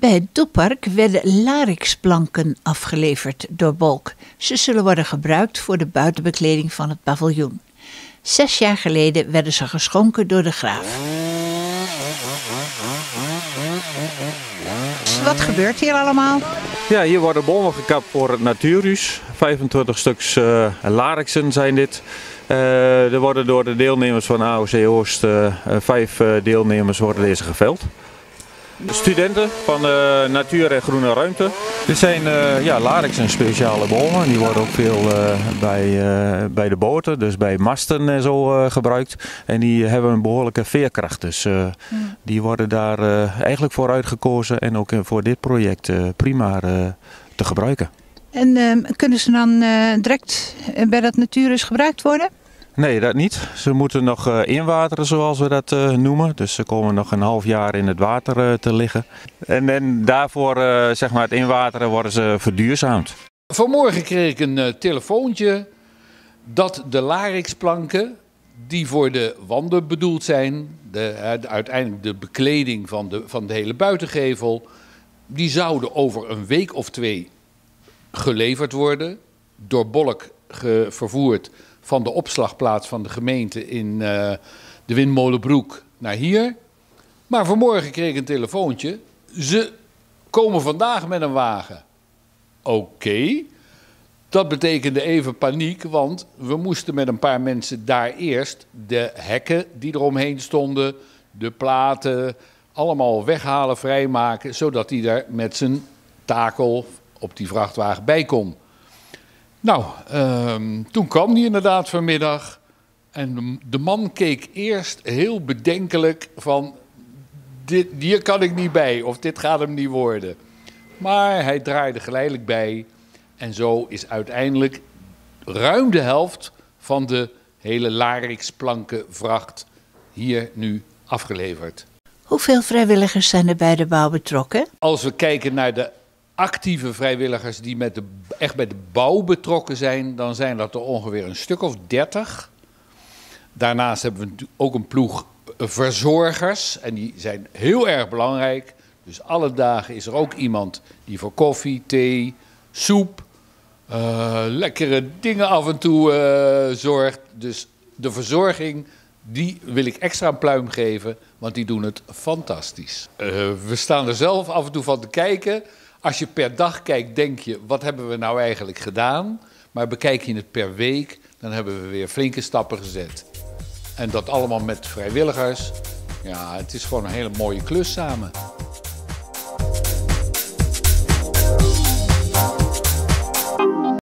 Bij het Doppark werden larixplanken afgeleverd door Bolk. Ze zullen worden gebruikt voor de buitenbekleding van het paviljoen. Zes jaar geleden werden ze geschonken door de graaf. Wat gebeurt hier allemaal? Ja, hier worden bomen gekapt voor het Natuurhuis. 25 stuks uh, larixen zijn dit. Uh, er worden door de deelnemers van AOC Oost, uh, vijf deelnemers worden deze geveld. Studenten van de Natuur en Groene Ruimte. Dit zijn uh, ja, larix speciale bomen. Die worden ook veel uh, bij, uh, bij de boten, dus bij masten en zo gebruikt. En die hebben een behoorlijke veerkracht. Dus mm. die worden daar eigenlijk voor uitgekozen en ook voor dit project prima te gebruiken. En ehm, kunnen ze dan direct bij dat Natuurhuis gebruikt worden? Nee, dat niet. Ze moeten nog uh, inwateren zoals we dat uh, noemen. Dus ze komen nog een half jaar in het water uh, te liggen. En, en daarvoor, zeg maar het inwateren, worden ze verduurzaamd. Vanmorgen kreeg ik een telefoontje dat de larixplanken die voor de wanden bedoeld zijn, de, uiteindelijk de bekleding van de, van de hele buitengevel, die zouden over een week of twee geleverd worden, door Bolk vervoerd van de opslagplaats van de gemeente in uh, de Windmolenbroek naar hier. Maar vanmorgen kreeg ik een telefoontje. Ze komen vandaag met een wagen. Oké. Dat betekende even paniek, want we moesten met een paar mensen daar eerst de hekken die eromheen stonden, de platen, allemaal weghalen, vrijmaken, zodat hij daar met zijn takel op die vrachtwagen bij kon. Nou, um, toen kwam hij inderdaad vanmiddag. En de, man keek eerst heel bedenkelijk van... Dit, hier kan ik niet bij of dit gaat hem niet worden. Maar hij draaide geleidelijk bij. En zo is uiteindelijk ruim de helft van de hele Larix-plankenvracht hier nu afgeleverd. Hoeveel vrijwilligers zijn er bij de bouw betrokken? Als we kijken naar de actieve vrijwilligers die met de, echt bij de bouw betrokken zijn, dan zijn dat er ongeveer een stuk of dertig. Daarnaast hebben we ook een ploeg verzorgers en die zijn heel erg belangrijk. Dus alle dagen is er ook iemand die voor koffie, thee, soep, uh, lekkere dingen af en toe uh, zorgt. Dus de verzorging, die wil ik extra een pluim geven, want die doen het fantastisch. Uh, we staan er zelf af en toe van te kijken. Als je per dag kijkt, denk je, wat hebben we nou eigenlijk gedaan? Maar bekijk je het per week, dan hebben we weer flinke stappen gezet. En dat allemaal met vrijwilligers. Ja, het is gewoon een hele mooie klus samen.